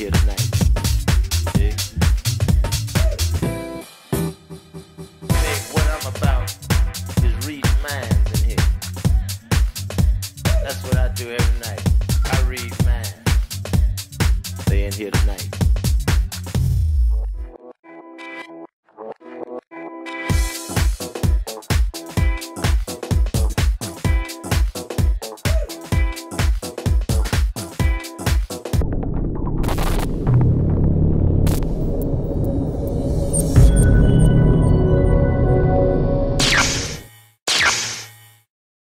here tonight. Man, what I'm about is minds in here. That's what I do every night. I read minds. They in here tonight.